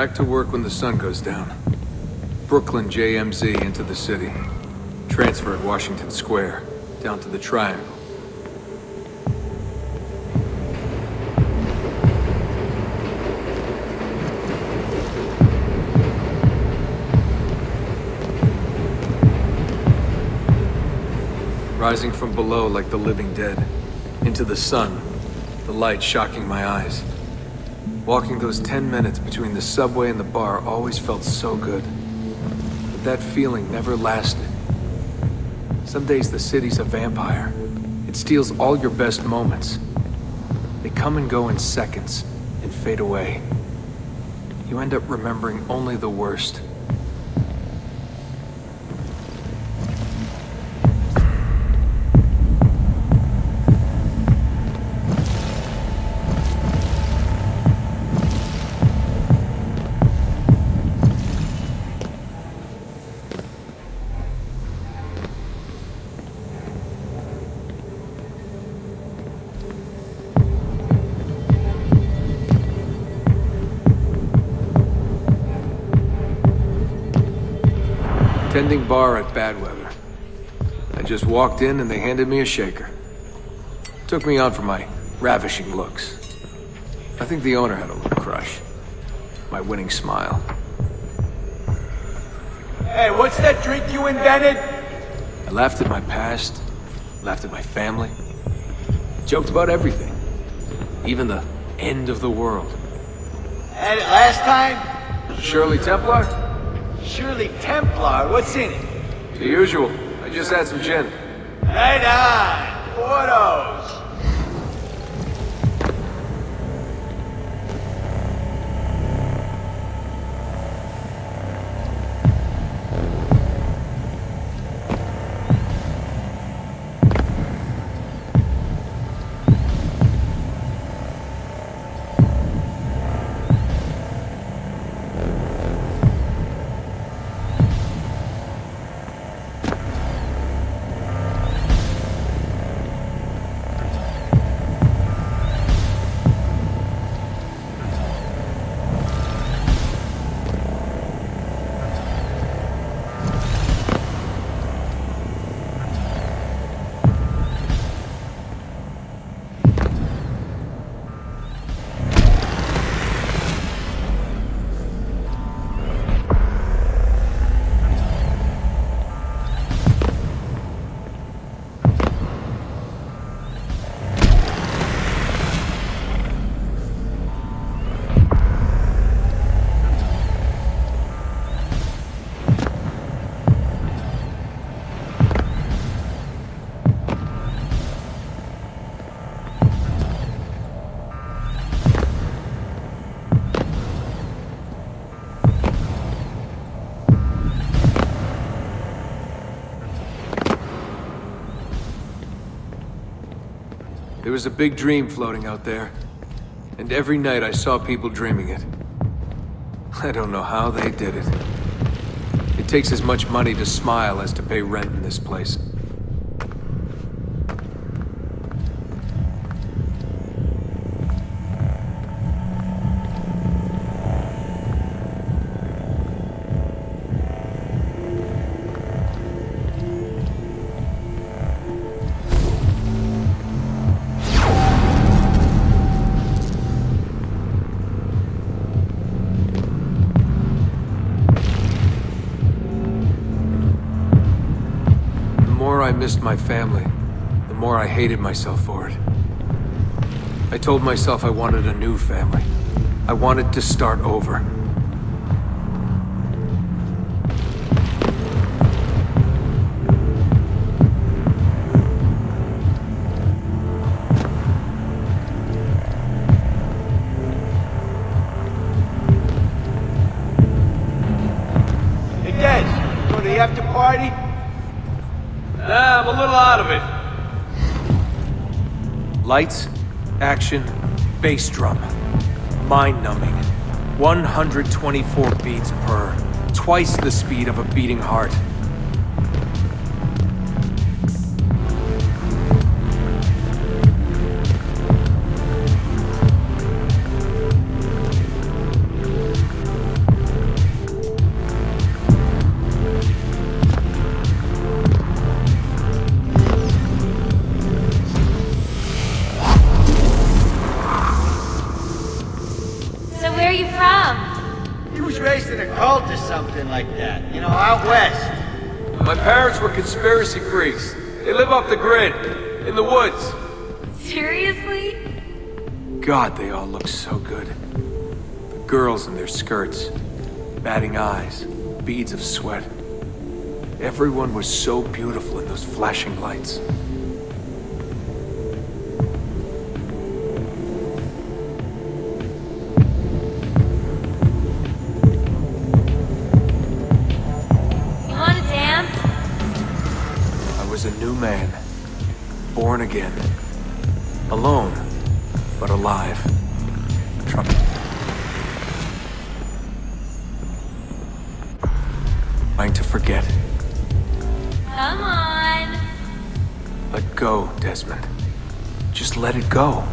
Back to work when the sun goes down. Brooklyn JMZ into the city. Transfer at Washington Square, down to the Triangle. Rising from below like the living dead. Into the sun, the light shocking my eyes. Walking those 10 minutes between the subway and the bar always felt so good. But that feeling never lasted. Some days the city's a vampire. It steals all your best moments. They come and go in seconds, and fade away. You end up remembering only the worst. Tending bar at Badweather. I just walked in and they handed me a shaker. Took me on for my ravishing looks. I think the owner had a little crush. My winning smile. Hey, what's that drink you invented? I laughed at my past, laughed at my family, joked about everything. Even the end of the world. Had it last time? Shirley Templar? Shirley Templar, what's in it? The usual. I just had some gin. Right on. There was a big dream floating out there. And every night I saw people dreaming it. I don't know how they did it. It takes as much money to smile as to pay rent in this place. Missed my family, the more I hated myself for it. I told myself I wanted a new family. I wanted to start over. Lights, action, bass drum. Mind numbing. 124 beats per. Twice the speed of a beating heart. My parents were conspiracy freaks. They live off the grid, in the woods. Seriously? God, they all look so good. The girls in their skirts, batting eyes, beads of sweat. Everyone was so beautiful in those flashing lights. Again. Alone, but alive. Try- Trying to forget. Come on. Let go, Desmond. Just let it go.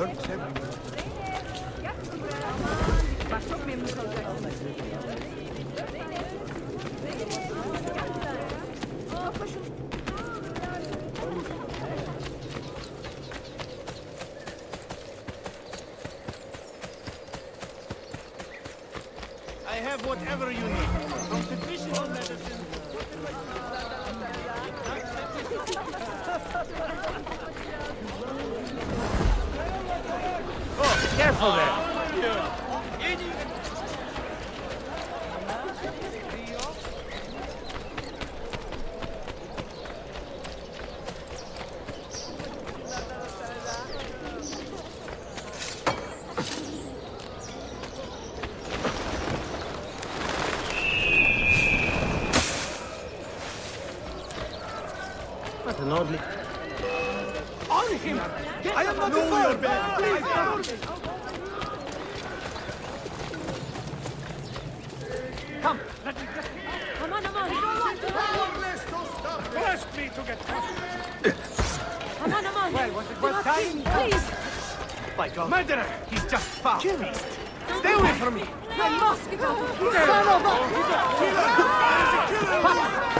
Madness lurks everywhere. I have whatever you need. From traditional medicine. oh, careful there. What an oddly. On him! I am not no, your bed. Please, Come, let me just... Come on, come on. You don't want to. Bless me to get Come on, come on. Well, was it worth dying? Please. By God. Murderer! He's just foul. Kill me. Stay away from me. I must get out of here. Son of a...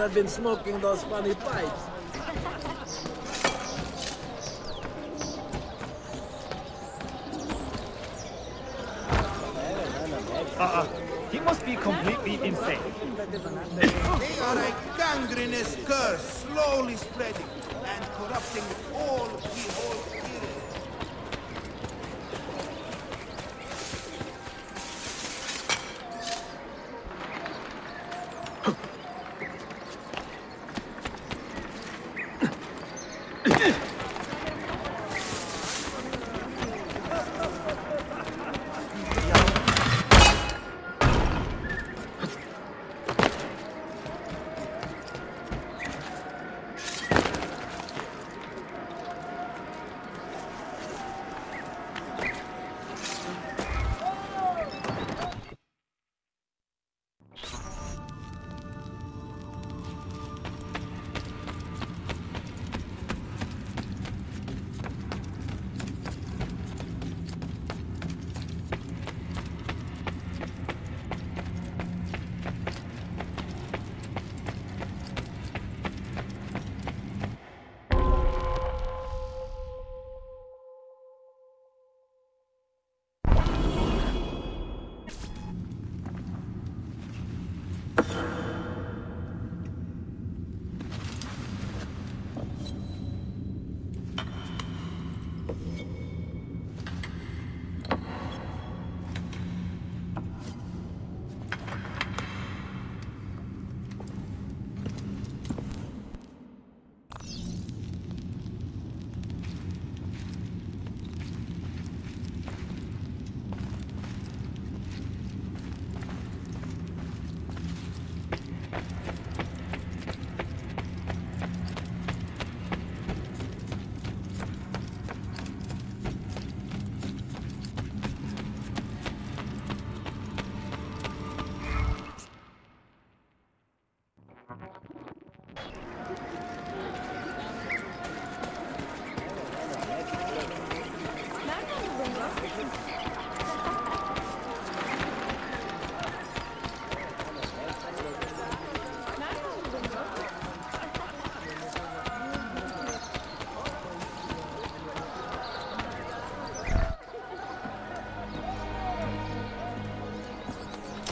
have been smoking those funny pipes.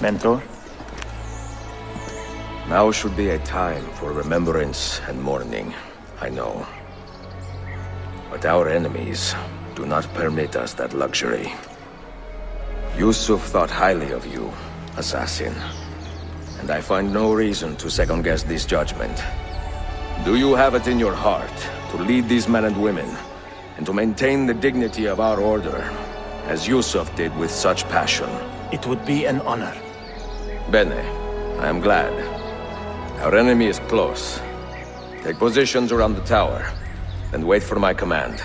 Mentor? Now should be a time for remembrance and mourning, I know. But our enemies do not permit us that luxury. Yusuf thought highly of you, assassin. And I find no reason to second-guess this judgment. Do you have it in your heart to lead these men and women, and to maintain the dignity of our order, as Yusuf did with such passion? It would be an honor. Bene. I am glad. Our enemy is close. Take positions around the tower, and wait for my command.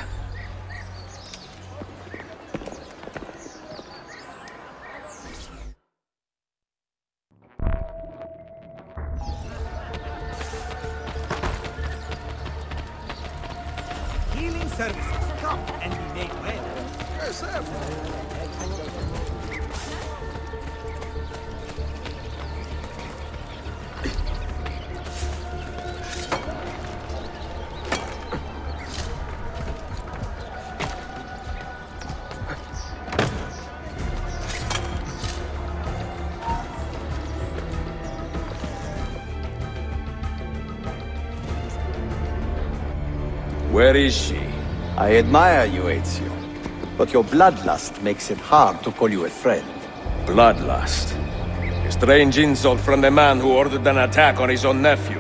Where is she? I admire you, Ezio. But your bloodlust makes it hard to call you a friend. Bloodlust. A strange insult from the man who ordered an attack on his own nephew.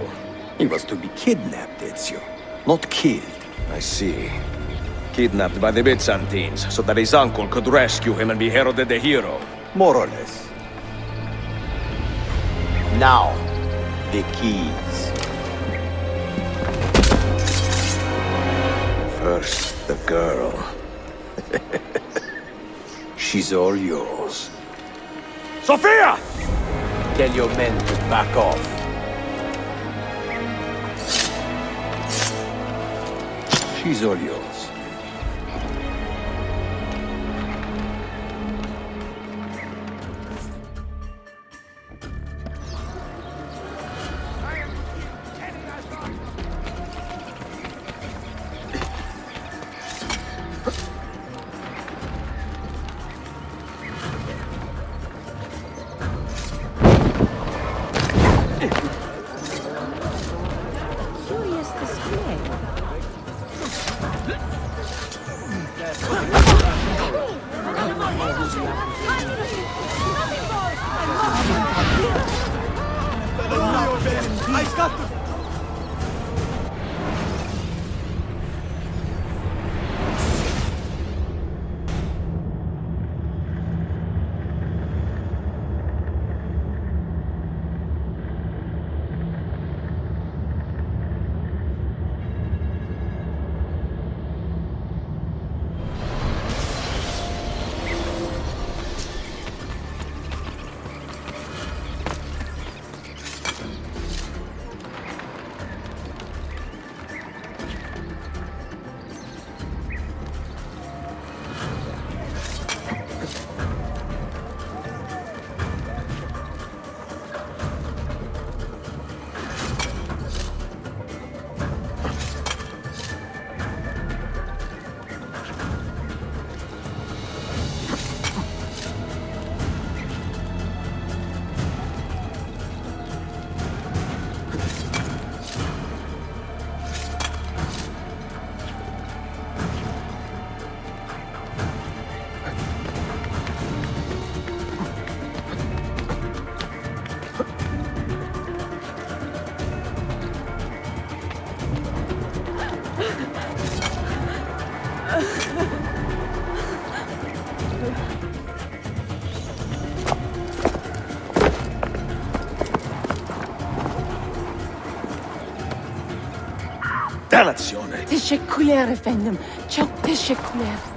He was to be kidnapped, Ezio, not killed. I see. Kidnapped by the Byzantines, so that his uncle could rescue him and be heralded a hero. More or less. Now, the keys. First, the girl. She's all yours. Sophia! Tell your men to back off. She's all yours. Teşekkürler efendim. Çok teşekkürler.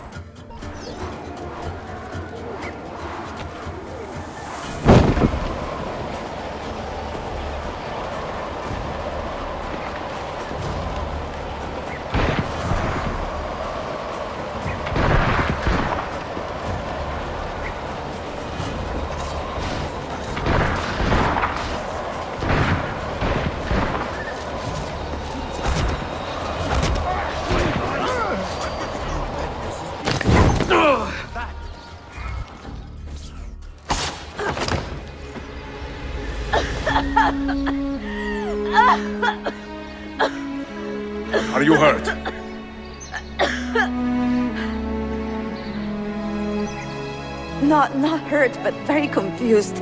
Very confused.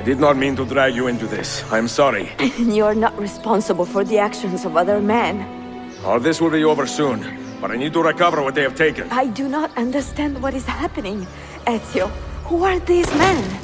I did not mean to drag you into this. I'm sorry. You're not responsible for the actions of other men. All this will be over soon, but I need to recover what they have taken. I do not understand what is happening. Ezio, who are these men?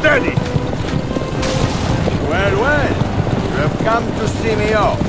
Steady. Well, well. You have come to see me off.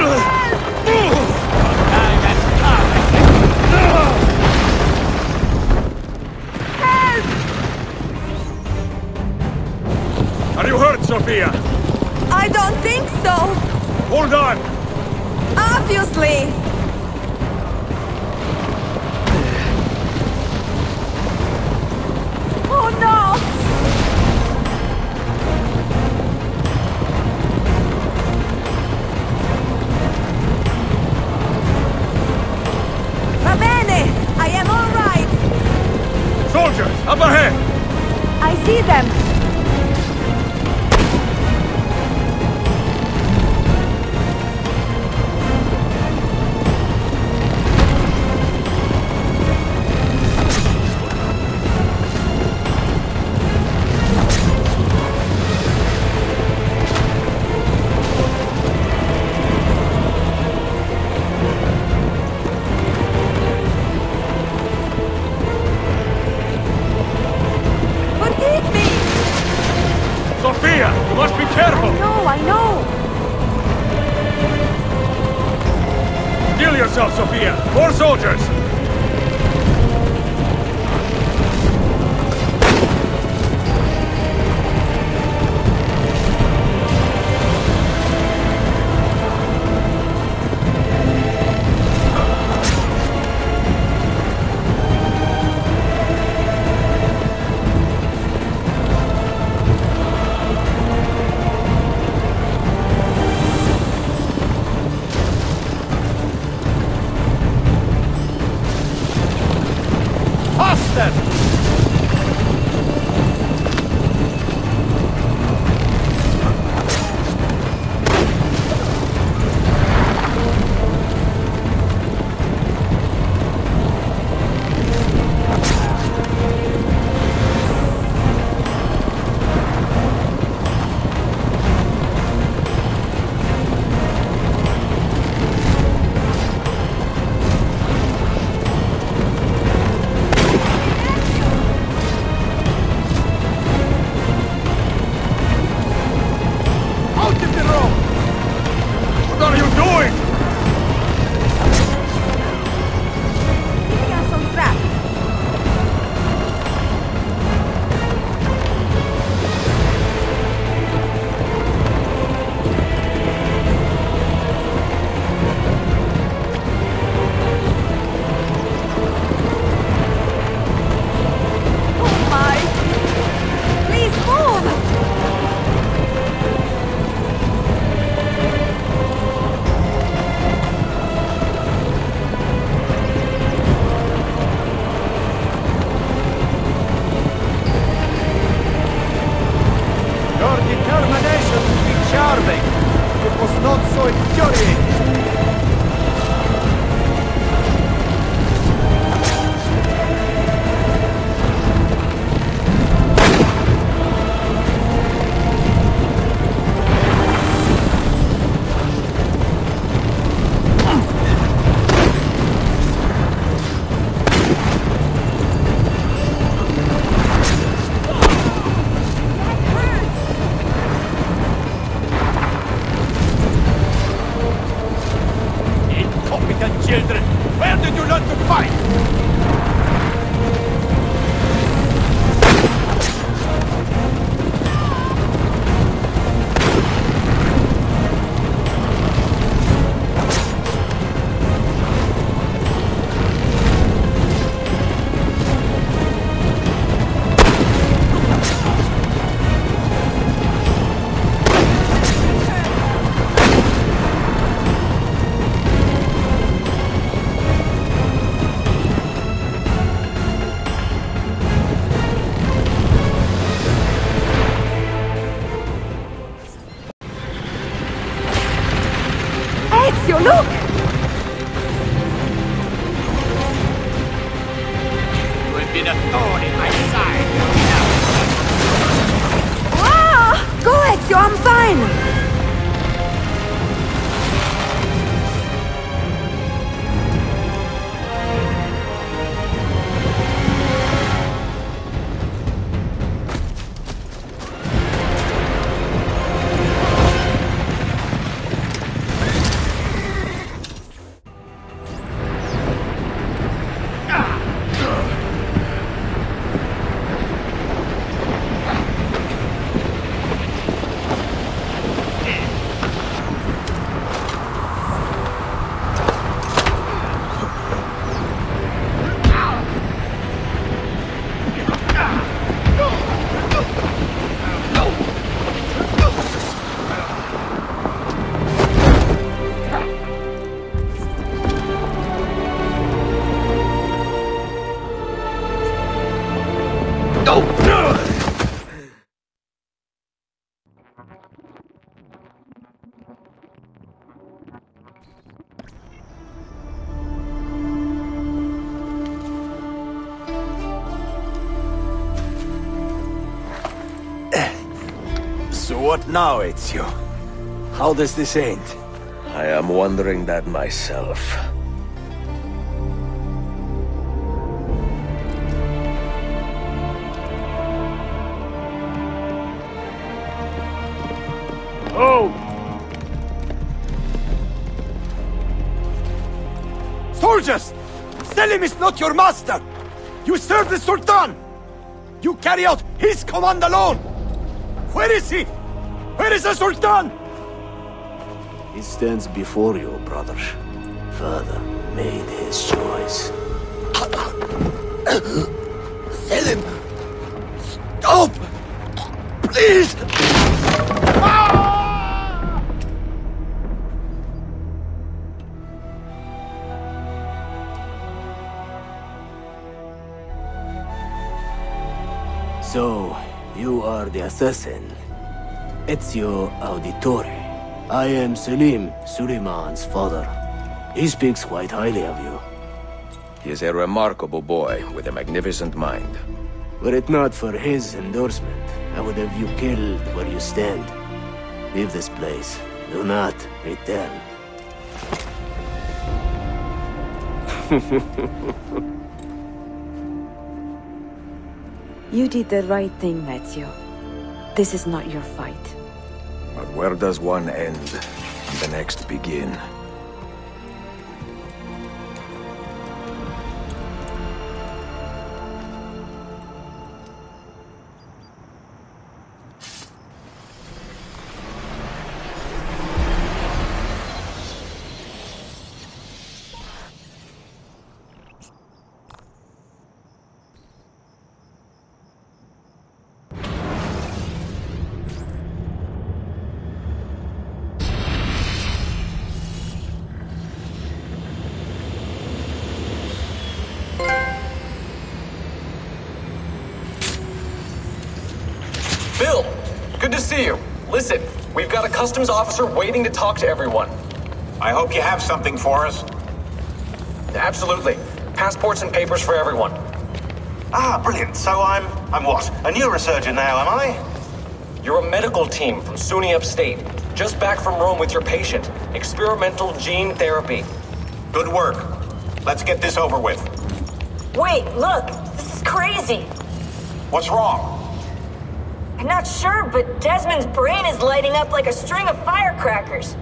Are Sophia, you must be careful! No, I know! Heal yourself, Sophia! More soldiers! Been a thorn in my side. Ah! Go, I'm fine! What now, Ezio? How does this end? I am wondering that myself. Oh! Soldiers! Selim is not your master! You serve the Sultan! You carry out his command alone! Where is he? The Sultan? He stands before you, brother. Father made his choice. Selim! Stop! Please! So, you are the assassin. Ezio Auditore. I am Selim, Suleiman's father. He speaks quite highly of you. He is a remarkable boy with a magnificent mind. Were it not for his endorsement, I would have you killed where you stand. Leave this place. Do not return. You did the right thing, Ezio. This is not your fight. But where does one end and the next begin? Good to see you. Listen, we've got a customs officer waiting to talk to everyone. I hope you have something for us. Absolutely. Passports and papers for everyone. Ah, brilliant. So I'm... I'm what? A neurosurgeon now, am I? You're a medical team from SUNY Upstate. Just back from Rome with your patient. Experimental gene therapy. Good work. Let's get this over with. Wait, look! This is crazy! What's wrong? I'm not sure, but Desmond's brain is lighting up like a string of firecrackers.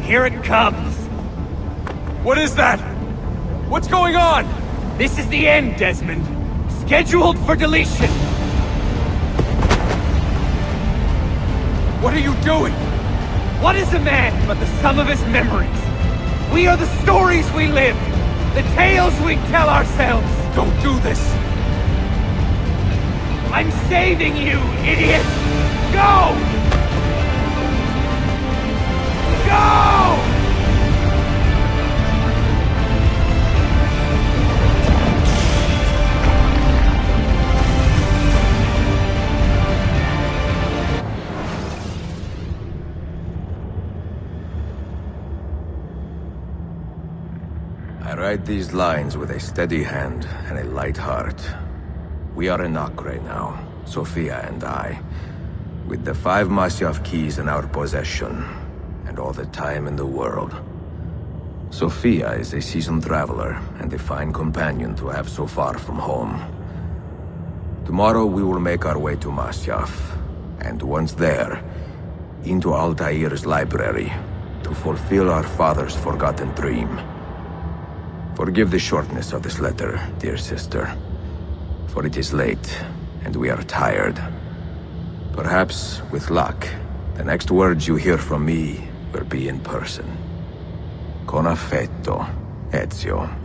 Here it comes! What is that? What's going on? This is the end, Desmond. Scheduled for deletion. What are you doing? What is a man but the sum of his memories? We are the stories we live, the tales we tell ourselves. Don't do this! I'm saving you, idiot! Go! Go! These lines with a steady hand and a light heart. We are in Acre now, Sophia and I, with the five Masyaf keys in our possession, and all the time in the world. Sophia is a seasoned traveler and a fine companion to have so far from home. Tomorrow we will make our way to Masyaf, and once there, into Altair's library, to fulfill our father's forgotten dream. Forgive the shortness of this letter, dear sister, for it is late, and we are tired. Perhaps, with luck, the next words you hear from me will be in person. Con affetto, Ezio.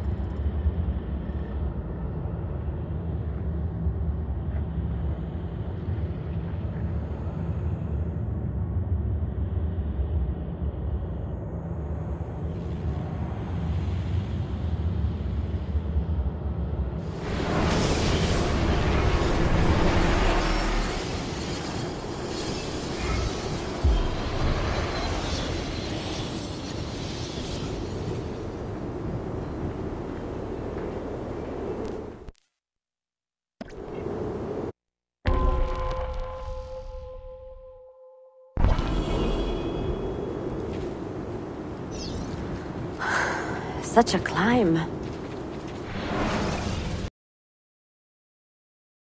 Such a climb.